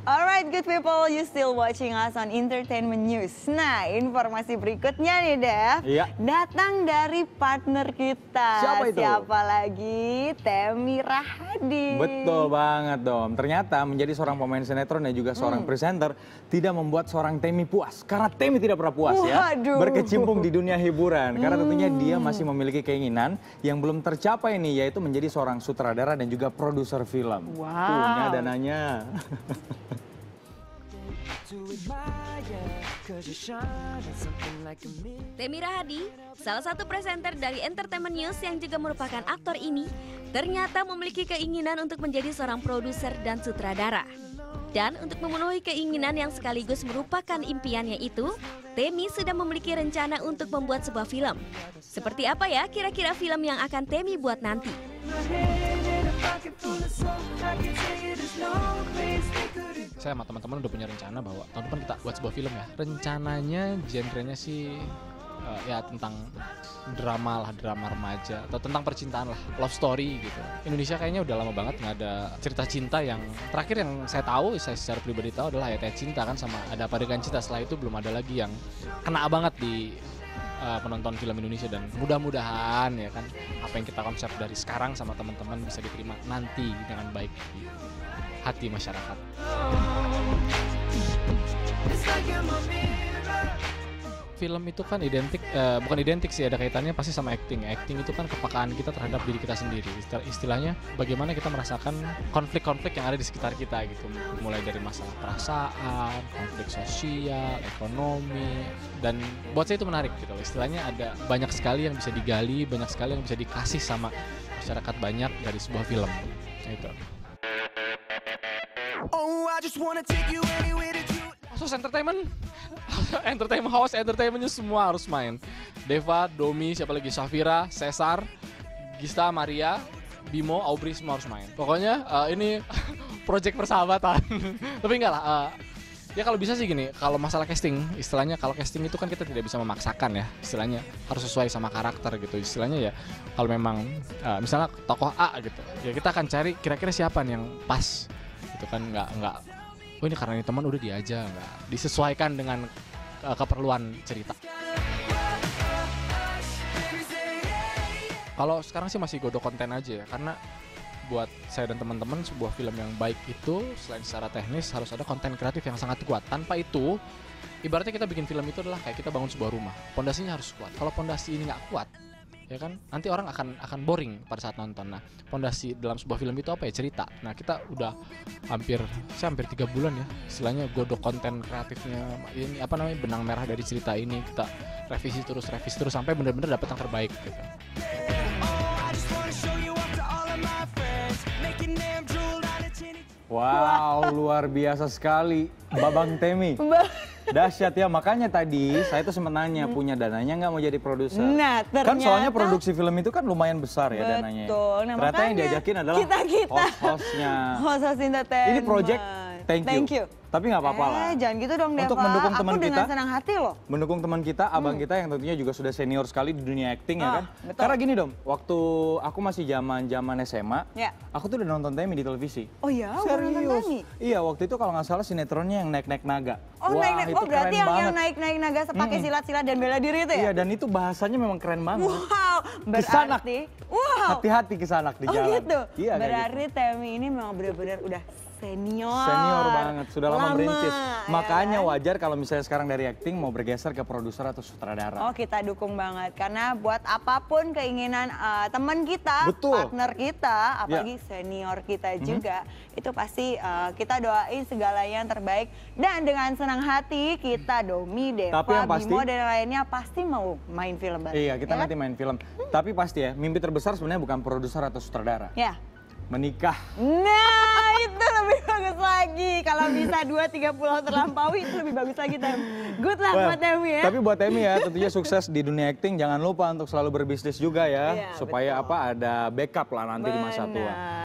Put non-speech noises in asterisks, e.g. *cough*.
Alright, good people, you still watching us on Entertainment News. Nah, informasi berikutnya nih, Dev. Iya. Datang dari partner kita. Siapa itu? Siapa lagi? Temi Rahadi. Betul banget dong. Ternyata menjadi seorang pemain sinetron dan juga Hmm. seorang presenter tidak membuat seorang Temi puas. Karena Temi tidak pernah puas ya. Waduh. Berkecimpung di dunia hiburan. Karena tentunya dia Hmm. masih memiliki keinginan yang belum tercapai nih. Yaitu menjadi seorang sutradara dan juga produser film. Wow. Punya dananya. *laughs* Temi Rahadi, salah satu presenter dari Entertainment News yang juga merupakan aktor ini, ternyata memiliki keinginan untuk menjadi seorang produser dan sutradara. Dan untuk memenuhi keinginan yang sekaligus merupakan impiannya itu, Temi sudah memiliki rencana untuk membuat sebuah film. Seperti apa ya kira-kira film yang akan Temi buat nanti? Saya sama teman-teman udah punya rencana bahwa tahun depan kita buat sebuah film ya. Rencananya genrenya sih eh, ya tentang drama lah, drama remaja atau tentang percintaan lah, love story gitu. Indonesia kayaknya udah lama banget nggak ada cerita cinta yang terakhir yang saya tahu, saya secara pribadi tahu adalah Ayat Cinta kan sama ada apa dengan cinta. Setelah itu belum ada lagi yang kena banget di eh, penonton film Indonesia dan mudah-mudahan ya kan apa yang kita konsep dari sekarang sama teman-teman bisa diterima nanti dengan baik hati masyarakat. Film itu kan identik, eh, bukan identik sih ada kaitannya pasti sama acting. Acting itu kan kepekaan kita terhadap diri kita sendiri. Istilah- Istilahnya bagaimana kita merasakan konflik-konflik yang ada di sekitar kita gitu. Mulai dari masalah perasaan, konflik sosial, ekonomi, dan buat saya itu menarik gitu. Istilahnya ada banyak sekali yang bisa digali, banyak sekali yang bisa dikasih sama masyarakat banyak dari sebuah film. Gitu. Khusus entertainment, *laughs* entertainment house, entertainmentnya semua harus main. Deva, Domi, siapa lagi? Safira, Cesar, Gista, Maria, Bimo, Aubrey semua harus main. Pokoknya eh, ini *laughs* project persahabatan. *laughs* Tapi enggak lah. eh, ya kalau bisa sih gini, kalau masalah casting, istilahnya kalau casting itu kan kita tidak bisa memaksakan ya, istilahnya harus sesuai sama karakter gitu. Istilahnya ya kalau memang eh, misalnya tokoh A gitu, ya kita akan cari kira-kira siapa nih yang pas gitu kan nggak nggak oh ini karena ini teman udah dia aja nggak disesuaikan dengan uh, keperluan cerita. Kalau sekarang sih masih godok konten aja ya karena buat saya dan teman-teman sebuah film yang baik itu selain secara teknis harus ada konten kreatif yang sangat kuat. Tanpa itu ibaratnya kita bikin film itu adalah kayak kita bangun sebuah rumah. Pondasinya harus kuat. Kalau pondasi ini nggak kuat ya kan nanti orang akan akan boring pada saat nonton nah pondasi dalam sebuah film itu apa ya cerita nah kita udah hampir saya hampir tiga bulan ya istilahnya godok konten kreatifnya ini apa namanya benang merah dari cerita ini kita revisi terus revisi terus sampai benar-benar dapat yang terbaik gitu. Wow, luar biasa sekali. Babang Temi. Dahsyat ya, makanya tadi saya tuh sempat nanya punya dananya nggak mau jadi produser. Nah, Kan soalnya ternyata- produksi film itu kan lumayan besar ya dananya. Betul. Nah, Ternyata yang diajakin adalah kita-kita. host-hostnya. Host-host entertainment. Ini project thank you. Thank you. Tapi nggak apa-apa lah. Eh, jangan gitu dong, Deva. Untuk mendukung teman Aku dengan kita. senang hati loh. Mendukung teman kita, abang kita yang tentunya juga sudah senior sekali di dunia acting ya Ah, kan. betul. Karena gini dong, waktu aku masih zaman zaman SMA, Ya. aku tuh udah nonton Temi di televisi. Oh iya, udah nonton Serius? Temi? Iya, waktu itu kalau nggak salah sinetronnya yang naik-naik naga. Oh, Wah, naik, naik. itu oh berarti keren yang, yang banget. naik-naik naga pakai silat-silat dan bela diri itu ya? Iya, dan itu bahasanya memang keren banget. Wow, Kesanak. berarti wow. Hati-hati ke sana di Oh jalan. gitu. Iya, kayak berarti Temi ini memang benar-benar udah senior. Senior banget, sudah lama, merintis. ya Makanya kan? wajar kalau misalnya sekarang dari acting mau bergeser ke produser atau sutradara. Oh kita dukung banget karena buat apa pun keinginan eh, teman kita, Betul. Ya. partner kita, apalagi senior kita Mhm. juga, itu pasti eh, kita doain segalanya yang terbaik dan dengan senang hati kita Domi, Deva, Tapi yang pasti- Bimo dan lainnya pasti mau main film bareng. Iya, kita ya kan? nanti main film. Tapi pasti ya, mimpi terbesar sebenarnya bukan produser atau sutradara. Ya. Menikah. Nah, itu lebih bagus lagi. Kalau bisa dua tiga pulau terlampaui itu lebih bagus lagi, Tem. Good luck Well, buat Temi ya. Tapi buat Temi ya, tentunya sukses di dunia acting. Jangan lupa untuk selalu berbisnis juga ya, Iya, supaya betul. apa ada backup lah nanti di masa tua. Benar.